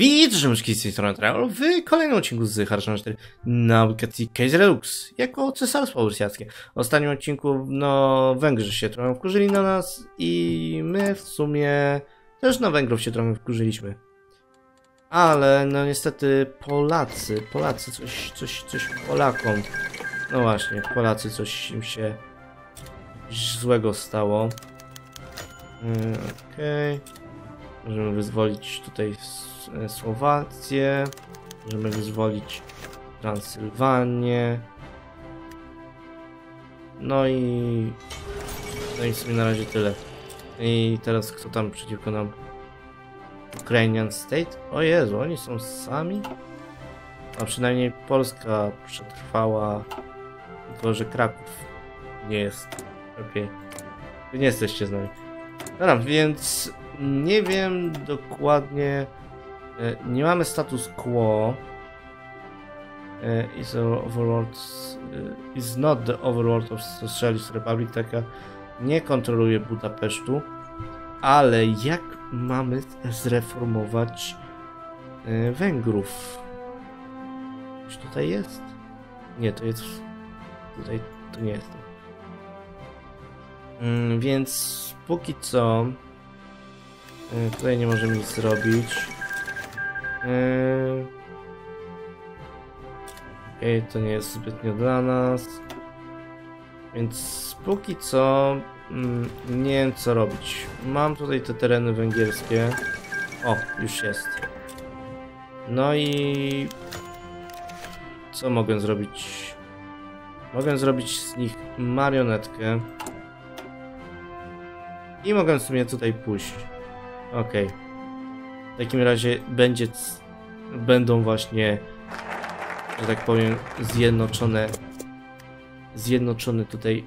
Witajcie, myszki z tej strony Travel w kolejnym odcinku z Harshon 4 na aplikacji Case Redux jako cesarstwo austriackie. W ostatnim odcinku, no, Węgrzy się trochę wkurzyli na nas i my w sumie też na Węgrów się trochę wkurzyliśmy. Ale, no niestety Polacy, Polacy coś, coś, coś Polakom. No właśnie, Polacy coś im się złego stało. Yy, Okej. Okay. Możemy wyzwolić tutaj Słowację. Możemy wyzwolić Transylwanię. No i... No i w sumie na razie tyle. I teraz kto tam przeciwko nam? Ukrainian State? O Jezu, oni są sami? A przynajmniej Polska przetrwała. Tylko, że Kraków nie jest. Okej. Okay. nie jesteście z nami. Dobra, więc nie wiem dokładnie. E, nie mamy status quo. E, is, overlord, e, is not the overlord of Socialist Republic. Taka nie kontroluje Budapesztu. Ale jak mamy zreformować Węgrów? Coś tutaj jest? Nie, to jest. Tutaj to nie jest. Mm, więc póki co tutaj nie możemy nic zrobić. Yy... Okay, to nie jest zbytnio dla nas. Więc póki co mm, nie wiem co robić. Mam tutaj te tereny węgierskie. O, już jest. No i co mogę zrobić? Mogę zrobić z nich marionetkę. I mogę w sumie tutaj pójść. Okej. Okay. Takim razie będzie, będą właśnie, że tak powiem, zjednoczone, zjednoczone tutaj,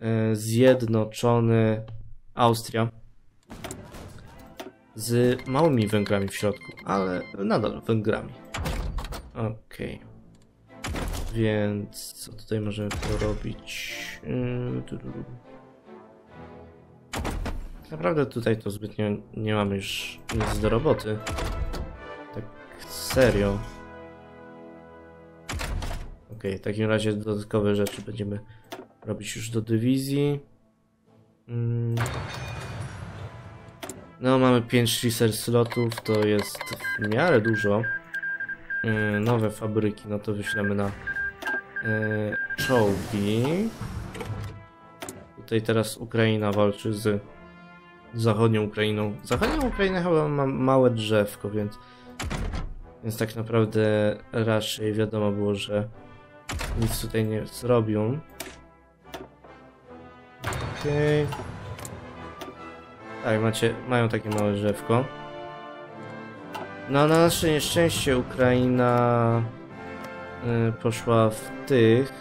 yy, zjednoczony Austria z małymi Węgrami w środku, ale nadal Węgrami. Okej. Okay. Więc co tutaj możemy porobić? Yy, naprawdę tutaj to zbytnio nie mamy już nic do roboty. Tak serio. Ok, w takim razie dodatkowe rzeczy będziemy robić już do dywizji. Mm. No, mamy 5 research slotów, to jest w miarę dużo. Yy, nowe fabryki, no to wyślemy na yy, czołgi. Tutaj teraz Ukraina walczy z zachodnią Ukrainą. Zachodnią Ukrainę chyba ma małe drzewko, więc... Więc tak naprawdę raczej wiadomo było, że nic tutaj nie zrobią. Okej. Okay. Tak, macie, mają takie małe drzewko. No, na nasze nieszczęście Ukraina y, poszła w tych.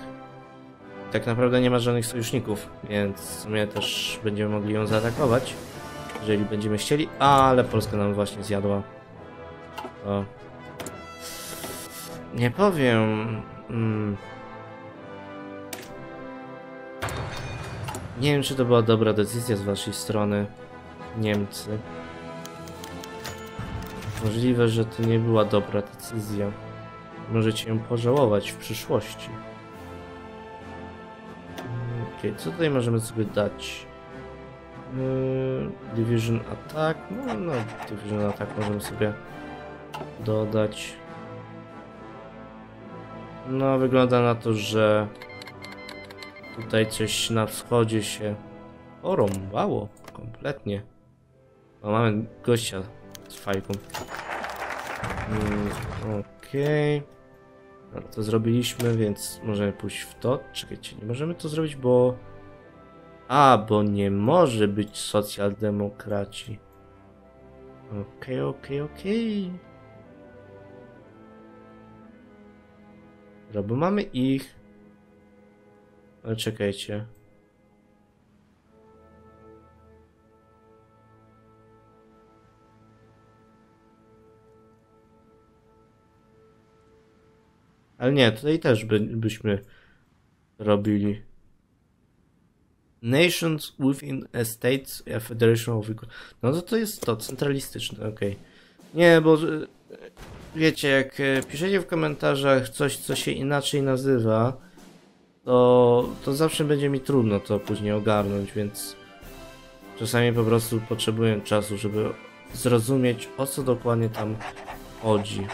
Tak naprawdę nie ma żadnych sojuszników, więc w sumie też będziemy mogli ją zaatakować jeżeli będziemy chcieli, ale Polska nam właśnie zjadła. O. Nie powiem... Mm. Nie wiem, czy to była dobra decyzja z waszej strony, Niemcy. Możliwe, że to nie była dobra decyzja. Możecie ją pożałować w przyszłości. Okej, okay, co tutaj możemy sobie dać? Yy, Division Attack. No, no, Division Attack możemy sobie dodać. No, wygląda na to, że tutaj coś na wschodzie się porąbało kompletnie. No, mamy gościa z fajką. Mm, Okej. Okay. No, to zrobiliśmy, więc możemy pójść w to. Czekajcie, nie możemy to zrobić, bo a, bo nie może być socjaldemokraci. Okej, okay, okej, okay, okej. Okay. Dobra, bo mamy ich. Ale czekajcie. Ale nie, tutaj też by, byśmy robili. Nations within a states a federation of equal. No to to jest to, centralistyczne, okej. Nie, bo wiecie, jak e, piszecie w komentarzach coś, co się inaczej nazywa, to, to zawsze będzie mi trudno to później ogarnąć, więc czasami po prostu potrzebuję czasu, żeby zrozumieć, o co dokładnie tam chodzi.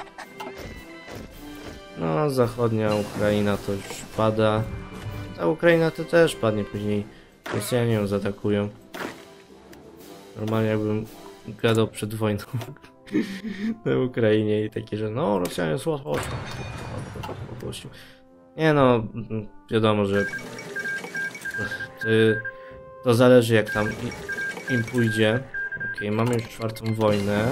No, zachodnia Ukraina to już pada. Ta Ukraina to też padnie później. Rosjanie ją zaatakują. Normalnie jakbym gadał przed wojną na Ukrainie i takie, że no, Rosjanie są. Nie no, wiadomo, że to zależy jak tam im pójdzie. Okej, mamy już czwartą wojnę.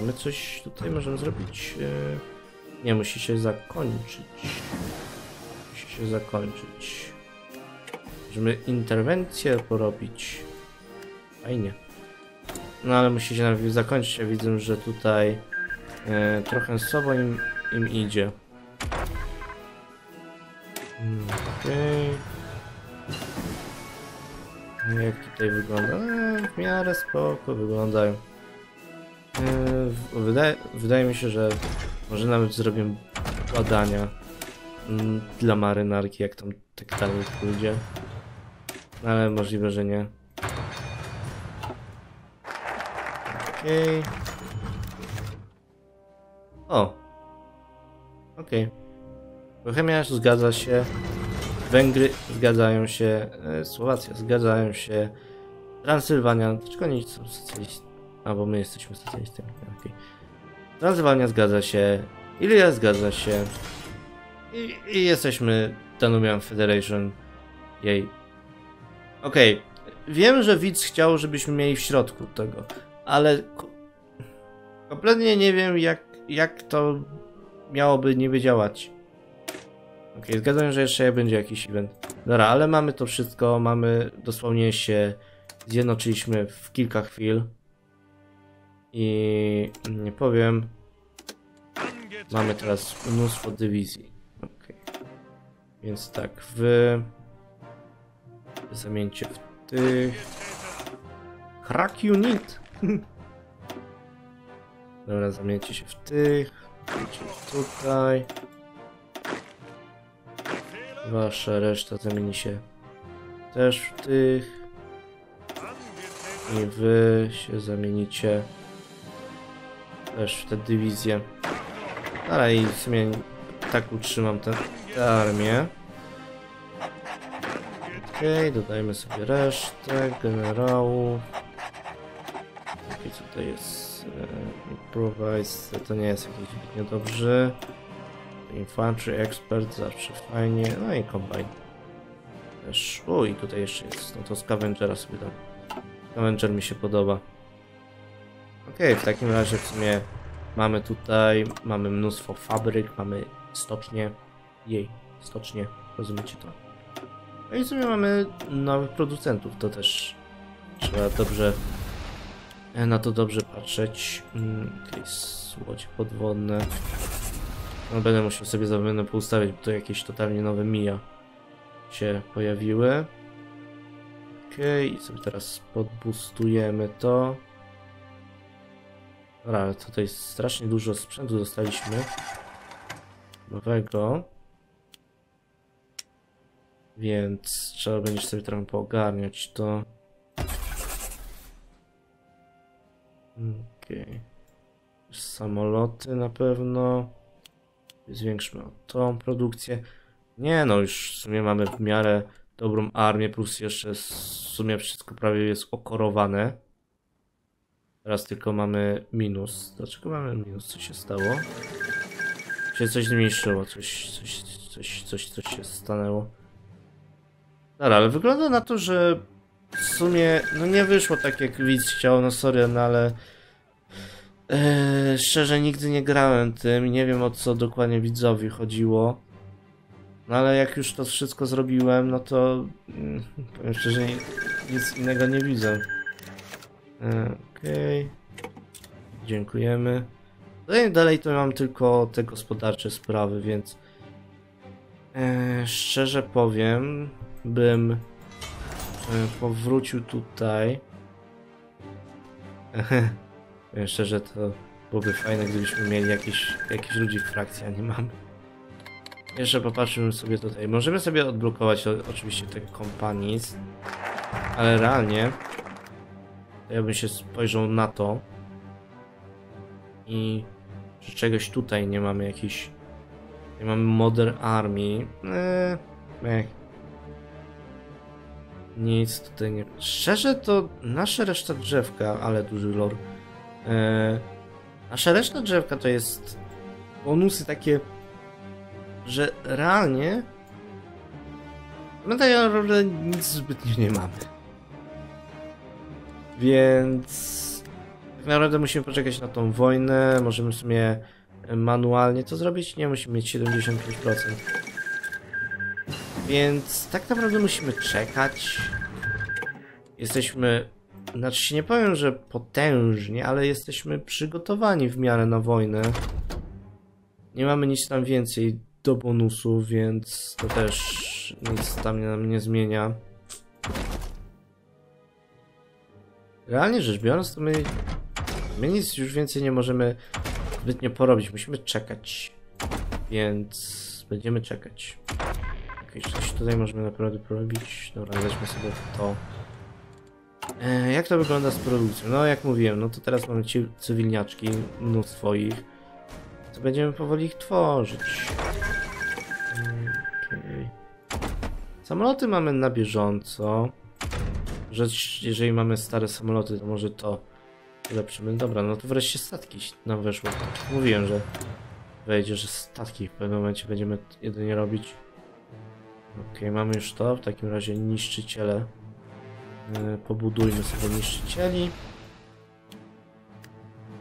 Mamy coś tutaj możemy zrobić. e, Nie, musi się zakończyć. Musi się zakończyć. Możemy interwencję porobić. Fajnie. No ale musi się najpierw zakończyć. Ja widzę, że tutaj e, trochę słabo im, im idzie. Mm, Okej. No Jak tutaj wygląda? E, w miarę spoko wyglądają. E, wydaje, wydaje mi się, że może nawet zrobię badania mm, dla marynarki, jak tam tak dalej pójdzie. Ale możliwe, że nie. Okej. O. Okej. Bohemia zgadza się. Węgry zgadzają się. E, Słowacja zgadzają się. Transylwania. Dlaczego oni są socjalistami? A, bo my jesteśmy socjalistami. Okej. Transylwania zgadza się. Ilia zgadza się. I, i jesteśmy Danubian Federation. Jej. Okej. Wiem, że widz chciał, żebyśmy mieli w środku tego, ale ko- kompletnie nie wiem, jak, jak to miałoby niby działać. Okej, zgadzam, że jeszcze będzie jakiś event. Dobra, ale mamy to wszystko, mamy dosłownie się zjednoczyliśmy w kilka chwil. I nie powiem, mamy teraz mnóstwo dywizji. Okej. Więc tak, wy zamieńcie w tych. Crack unit! Dobra, zamieńcie się w tych. Tutaj. Wasza reszta zamieni się też w tych. I wy się zamienicie też w tę dywizję. Ale i w sumie tak utrzymam tę tę armię. Okej, dodajmy sobie resztę generałów. Jaki tutaj jest e, improvise, to nie jest jakiś zbytnio dobrze. Infantry expert zawsze fajnie, no i combine. Też, o i tutaj jeszcze jest, no to Scavengera sobie dam. Scavenger mi się podoba. Okej, w takim razie w sumie mamy tutaj, mamy mnóstwo fabryk, mamy stocznie, jej, stocznie, rozumiecie to? No i w sumie mamy nowych producentów, to też trzeba dobrze e, na to dobrze patrzeć. Mm, Jakieś łodzie podwodne. No, będę musiał sobie zapewne poustawiać, bo to jakieś totalnie nowe mija się pojawiły. Okej, i sobie teraz podbustujemy to. Dobra, tutaj strasznie dużo sprzętu dostaliśmy. Nowego. Więc trzeba będzie sobie trochę poogarniać to. Okej. Samoloty na pewno. Zwiększmy o tą produkcję. Nie no, już w sumie mamy w miarę dobrą armię, plus jeszcze w sumie wszystko prawie jest okorowane. Teraz tylko mamy minus. Dlaczego mamy minus? Co się stało? Się coś zmniejszyło, coś, coś, coś, coś, coś się stanęło. Dobra, ale wygląda na to, że w sumie, no nie wyszło tak jak widz chciał, no sorry, no ale Eee, szczerze nigdy nie grałem tym i nie wiem o co dokładnie widzowi chodziło. No ale jak już to wszystko zrobiłem, no to mm, powiem szczerze, ni- nic innego nie widzę. Eee, Okej. Dziękujemy. Dalej, dalej to mam tylko te gospodarcze sprawy, więc eee, szczerze powiem, bym powrócił tutaj. Szczerze, to byłoby fajne, gdybyśmy mieli jakieś, jakieś ludzi w frakcji, a nie mamy. Jeszcze popatrzymy sobie tutaj. Możemy sobie odblokować oczywiście te companies, ale realnie ja bym się spojrzał na to i że czegoś tutaj nie mamy jakiś nie mamy Modern Army eee. Nic tutaj nie szczerze to nasza reszta drzewka ale duży lore eee, nasza reszta drzewka to jest bonusy takie że realnie my tak naprawdę nic zbytnio nie mamy więc tak naprawdę musimy poczekać na tą wojnę. Możemy sobie manualnie to zrobić. Nie musimy mieć 75%. Więc tak naprawdę musimy czekać. Jesteśmy. Znaczy się nie powiem, że potężnie, ale jesteśmy przygotowani w miarę na wojnę. Nie mamy nic tam więcej do bonusu, więc to też nic tam nam nie zmienia. Realnie rzecz biorąc, to my, my nic już więcej nie możemy zbytnio porobić. Musimy czekać. Więc będziemy czekać. Ok, coś tutaj możemy naprawdę porobić. Dobra, weźmy sobie to. E, jak to wygląda z produkcją? No, jak mówiłem, no to teraz mamy ci cywilniaczki, mnóstwo ich. To będziemy powoli ich tworzyć. Okay. Samoloty mamy na bieżąco że jeżeli mamy stare samoloty, to może to ulepszymy. Dobra, no to wreszcie statki nam weszło. Mówiłem, że wejdzie, że statki w pewnym momencie będziemy jedynie robić. Ok, mamy już to. W takim razie niszczyciele. Yy, pobudujmy sobie niszczycieli.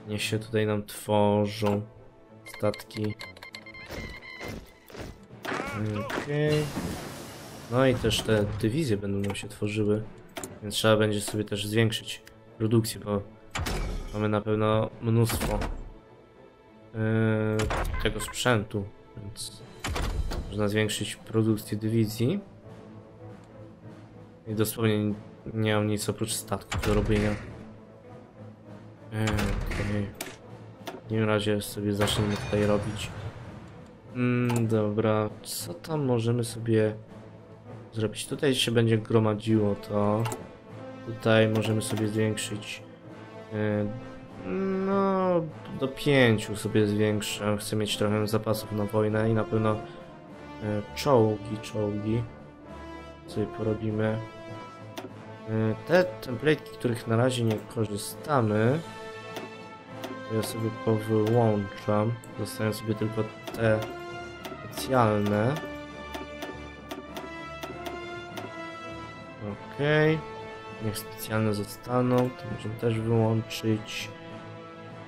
Niech się tutaj nam tworzą statki. Okej. Okay. No i też te dywizje będą nam się tworzyły. Więc trzeba będzie sobie też zwiększyć produkcję, bo mamy na pewno mnóstwo yy, tego sprzętu, więc można zwiększyć produkcję dywizji. I dosłownie nie mam nic oprócz statków do robienia. Yy, okay. W takim razie sobie zaczniemy tutaj robić. Mm, dobra, co tam możemy sobie zrobić? Tutaj się będzie gromadziło to. Tutaj możemy sobie zwiększyć e, no do pięciu sobie zwiększę. Chcę mieć trochę zapasów na wojnę i na pewno czołgi, czołgi sobie porobimy. E, te template'ki, których na razie nie korzystamy, ja sobie powyłączam. Zostają sobie tylko te specjalne. Okej. Niech specjalne zostaną, to możemy też wyłączyć.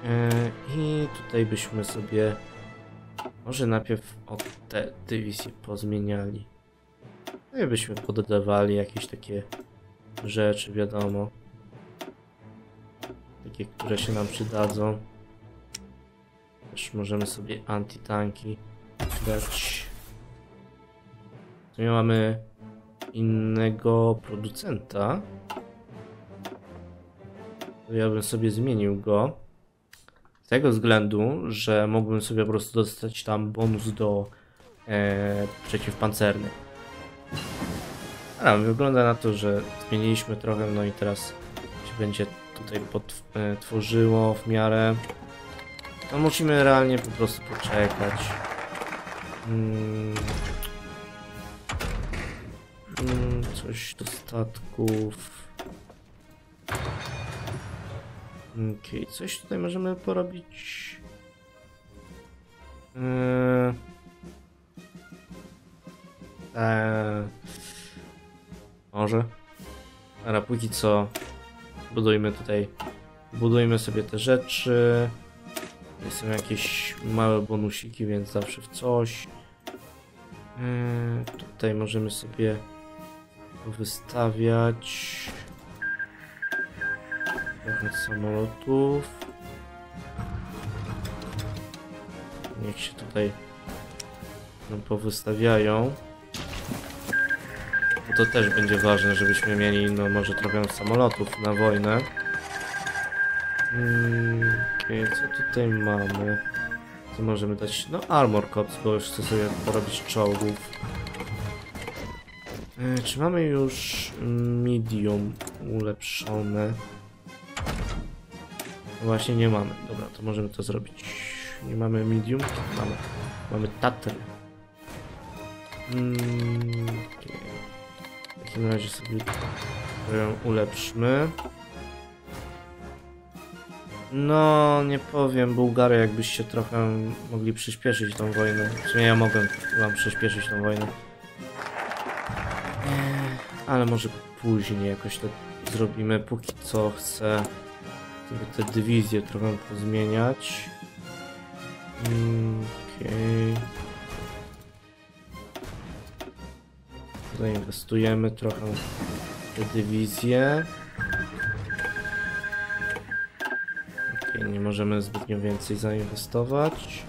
E, I tutaj byśmy sobie może najpierw o te dywizje pozmieniali. No i byśmy poddawali jakieś takie rzeczy, wiadomo. Takie, które się nam przydadzą. Też możemy sobie antitanki dać. Tu mamy innego producenta to ja bym sobie zmienił go. Z tego względu, że mógłbym sobie po prostu dostać tam bonus do e, przeciwpancerny. Wygląda na to, że zmieniliśmy trochę, no i teraz się będzie tutaj potworzyło e, w miarę. No musimy realnie po prostu poczekać. Hmm. Hmm, coś do statków. Okej, okay, coś tutaj możemy porobić. Eee... Eee... Może. Ale póki co budujmy tutaj. Budujmy sobie te rzeczy. Są jakieś małe bonusiki, więc zawsze w coś. Eee, tutaj możemy sobie wystawiać. Trochę samolotów. Niech się tutaj nam powystawiają. To też będzie ważne, żebyśmy mieli, no może trochę samolotów na wojnę. Mm, okej, co tutaj mamy? Co możemy dać? No Armor Corps, bo już chcę sobie porobić czołgów. E, czy mamy już medium ulepszone? Właśnie nie mamy. Dobra, to możemy to zrobić. Nie mamy medium? Mamy. Mamy Tatry. Mm. W takim razie sobie ją ulepszmy. No, nie powiem, Bułgary, jakbyście trochę mogli przyspieszyć tą wojnę. Czy nie, ja mogę wam przyspieszyć tą wojnę. Eee, Ale może później jakoś to zrobimy. Póki co chcę te dywizje trochę pozmieniać. Mm, Okej. Zainwestujemy trochę w te dywizje. Okej, nie możemy zbytnio więcej zainwestować.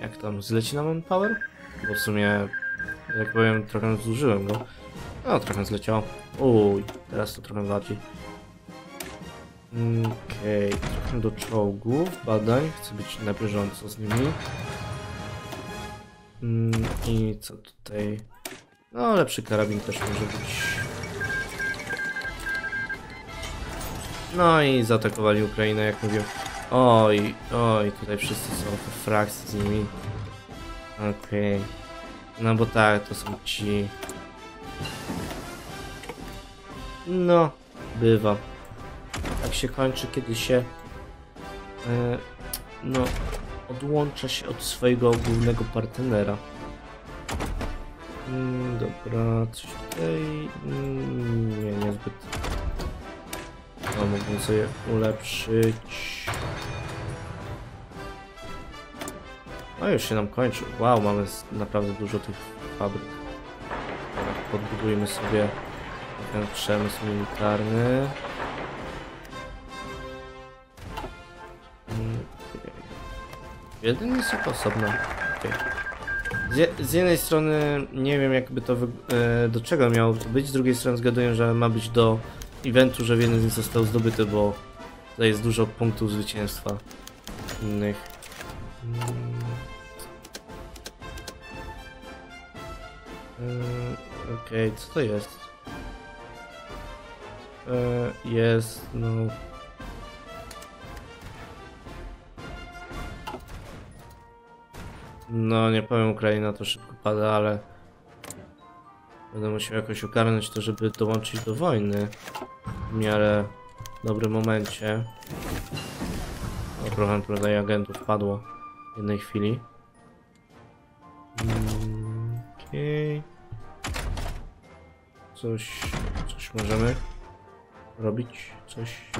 Jak tam, zleci nam Manpower? Bo w sumie, jak powiem, trochę zużyłem go. No, trochę zleciało. Uj, teraz to trochę bardziej. Okej, trochę do czołgów, badań, chcę być na bieżąco z nimi. Mm, I co tutaj? No, lepszy karabin też może być. No i zaatakowali Ukrainę, jak mówię. Oj, oj, tutaj wszyscy są w frakcji z nimi. Okej. No bo tak, to są ci. No, bywa. Tak się kończy, kiedy się e, no, odłącza się od swojego głównego partnera. Mm, dobra, coś tutaj. Mm, nie, niezbyt. No, mógłbym sobie ulepszyć. No już się nam kończy. Wow, mamy naprawdę dużo tych fabryk. Podbudujmy sobie ten przemysł militarny. Jeden jest tylko osobno. Okej. Z, z jednej strony nie wiem jakby to e, do czego miało to być, z drugiej strony zgaduję, że ma być do eventu, że jeden z nich został zdobyty, bo tutaj jest dużo punktów zwycięstwa innych. Mm, Okej, co to jest? E, jest, no... No, nie powiem, Ukraina to szybko pada, ale... Będę musiał jakoś ogarnąć to, żeby dołączyć do wojny. W miarę dobrym momencie. O, trochę tutaj agentów padło w jednej chwili. Mm, Okej. Coś, coś możemy robić, coś.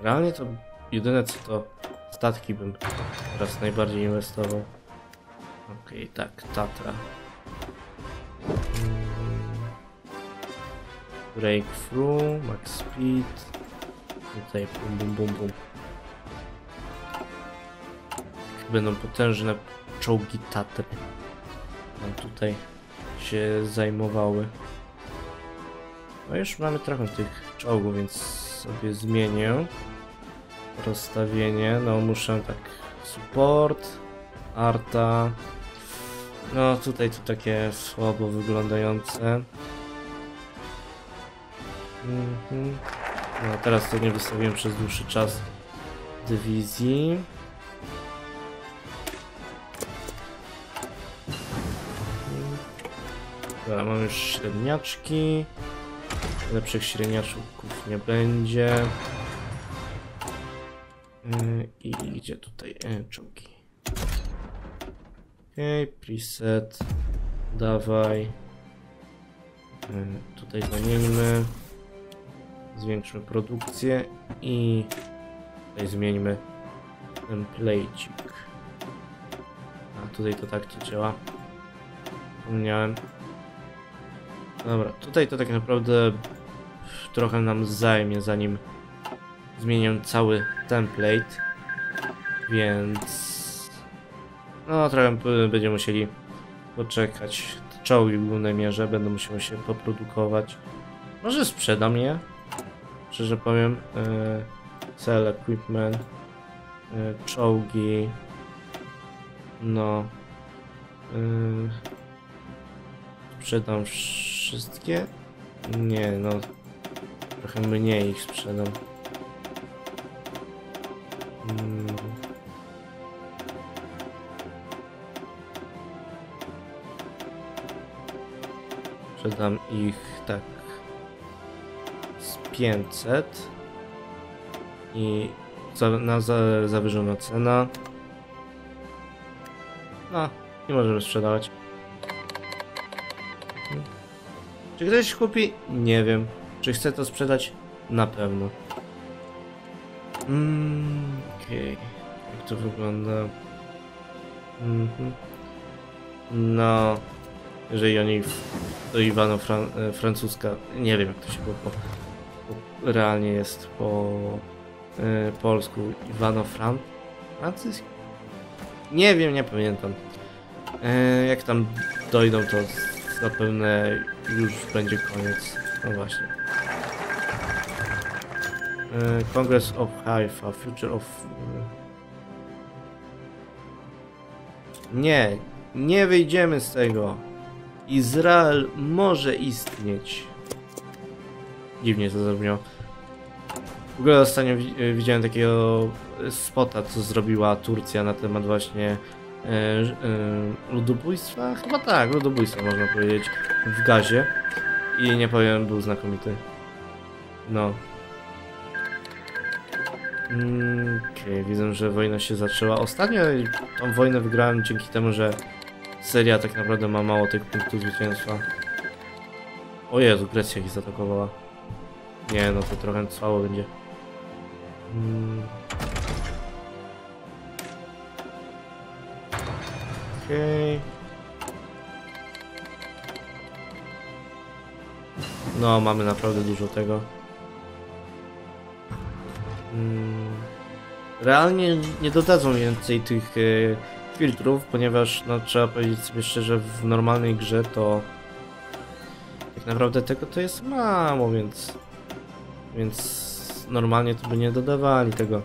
Realnie to jedyne co to statki bym teraz najbardziej inwestował. Okej, tak, Tatra. Mm. Breakthrough, max speed. Tutaj bum bum bum bum. Będą potężne czołgi Tatry. Nam tutaj się zajmowały. No już mamy trochę tych czołgów, więc sobie zmienię rozstawienie. No muszę tak support, arta. No tutaj to takie słabo wyglądające. Mhm. No teraz to nie wystawiłem przez dłuższy czas dywizji. Dobra, mam już średniaczki. Lepszych średniaczków nie będzie. Yy, I gdzie tutaj e, czołgi? Okej, preset. Dawaj. Yy, tutaj zamieńmy. Zwiększmy produkcję i tutaj zmieńmy template'ik. A tutaj to tak to działa. Zapomniałem. Dobra, tutaj to tak naprawdę trochę nam zajmie, zanim zmienię cały template. Więc... No, trochę będziemy musieli poczekać. czołgi w głównej mierze, będę musiał się poprodukować. Może sprzedam je? Szczerze powiem, e, sell equipment, e, czołgi, no, e, sprzedam wszystkie? Nie, no, trochę mniej ich sprzedam. Mm. Sprzedam ich tak z 500 i za, na za, zawyżona cena. No, nie możemy sprzedawać. Czy ktoś kupi? Nie wiem. Czy chcę to sprzedać? Na pewno. Mm, Okej. Jak to wygląda? Mhm. No. Jeżeli oni w- to Iwano Fran e. Nie wiem jak to się po, po, po realnie jest po e, polsku. Iwano Fran francuski? Nie wiem, nie pamiętam. E, jak tam dojdą, to zapewne już będzie koniec. No właśnie. E, Congress of Haifa, Future of... e, Nie, nie wyjdziemy z tego. Izrael może istnieć. Dziwnie to zabrzmiało. W ogóle ostatnio e, widziałem takiego spota, co zrobiła Turcja na temat właśnie ludobójstwa. Chyba tak, ludobójstwa można powiedzieć w gazie. I nie powiem, był znakomity. No. Mm, Okej, widzę, że wojna się zaczęła. Ostatnio tą wojnę wygrałem dzięki temu, że seria tak naprawdę ma mało tych punktów zwycięstwa. O Jezu, Grecja ich zaatakowała. Nie, no to trochę słabo będzie. Mm. Okej. No, mamy naprawdę dużo tego. Mm, Realnie nie dodadzą więcej tych e, filtrów, ponieważ no, trzeba powiedzieć sobie szczerze, w normalnej grze to tak naprawdę tego to jest mało, więc więc normalnie to by nie dodawali tego.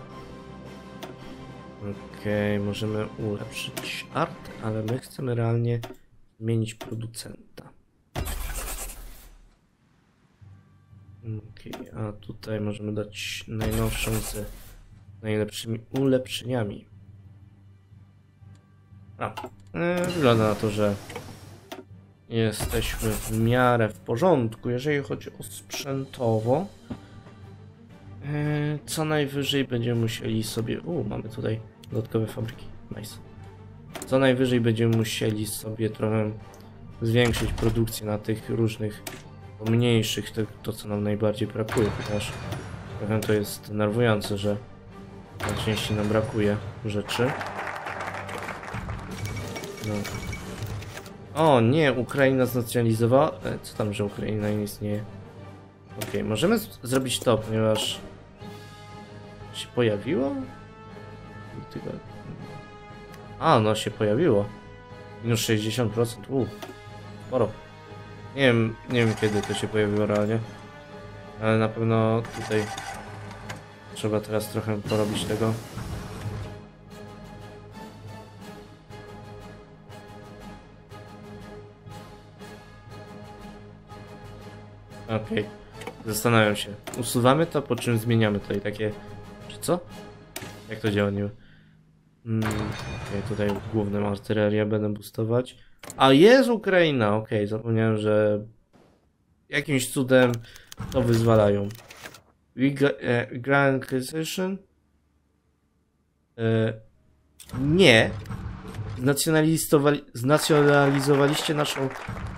Okej, możemy ulepszyć art, ale my chcemy realnie zmienić producenta. Okej, a tutaj możemy dać najnowszą z najlepszymi ulepszeniami. A, e, wygląda na to, że jesteśmy w miarę w porządku, jeżeli chodzi o sprzętowo. E, co najwyżej będziemy musieli sobie... U, mamy tutaj dodatkowe fabryki. Nice. Co najwyżej będziemy musieli sobie trochę zwiększyć produkcję na tych różnych mniejszych, to, to co nam najbardziej brakuje, ponieważ trochę to jest denerwujące, że najczęściej nam brakuje rzeczy. No. O nie, Ukraina znacjonalizowała. E, co tam, że Ukraina nie istnieje? Okej, możemy zrobić to, ponieważ się pojawiło? A, no się pojawiło. Minus 60%. Uuu, sporo. Nie wiem, nie wiem kiedy to się pojawiło realnie. Ale na pewno tutaj trzeba teraz trochę porobić tego. Okej. Zastanawiam się. Usuwamy to, po czym zmieniamy tutaj takie... Czy co? Jak to działa niby? Mm, okej, tutaj główną artylerię będę boostować. A jest Ukraina! Okej, zapomniałem, że jakimś cudem to wyzwalają. E, Grand Inquisition? E, nie. Znacjonalizowali, znacjonalizowaliście naszą,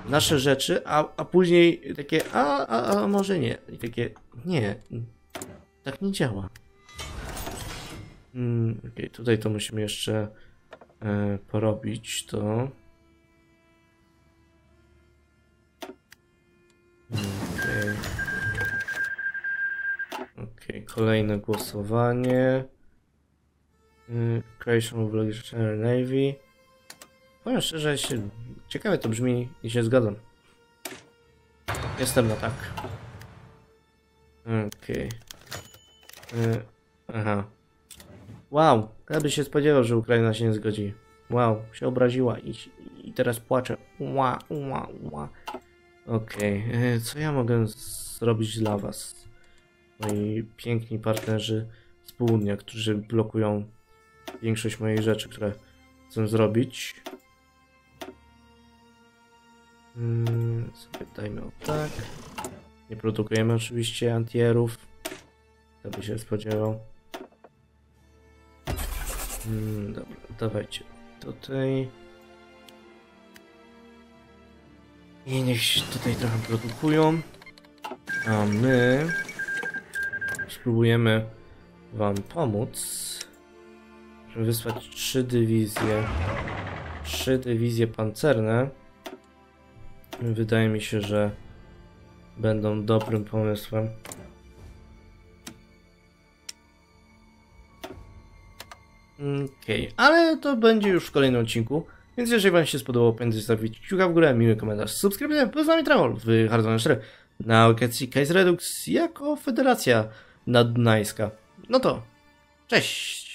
nasze rzeczy, a, a później takie, a, a, a może nie. I takie, nie. Tak nie działa. Mm, Okej, tutaj to musimy jeszcze e, porobić to. Okej. Okej, kolejne głosowanie. Y, Creation of Legendary Navy. Powiem szczerze, się... ciekawe to brzmi i się zgadzam. Jestem na tak. Okej. Y, Aha. Wow, kto by się spodziewał, że Ukraina się nie zgodzi. Wow, się obraziła i, i teraz płacze. Ła, ła, ła. Okej, y, co ja mogę zrobić dla was? Moi piękni partnerzy z południa, którzy blokują większość moich rzeczy, które chcę zrobić. Mm, sobie dajmy o tak. Nie produkujemy oczywiście antierów. Kto by się spodziewał. Mm, dobra, dawajcie tutaj. I niech się tutaj trochę produkują. A my spróbujemy wam pomóc. Żeby wysłać trzy dywizje. Trzy dywizje pancerne. Wydaje mi się, że będą dobrym pomysłem. Okej, ale to będzie już w kolejnym odcinku. Więc jeżeli Wam się spodobało, pamiętajcie zostawić kciuka w górę, miły komentarz, subskrypcję, bo z nami Tramol w Hardline 4 na lokacji Kaiser Redux jako Federacja Naddunajska. No to, cześć!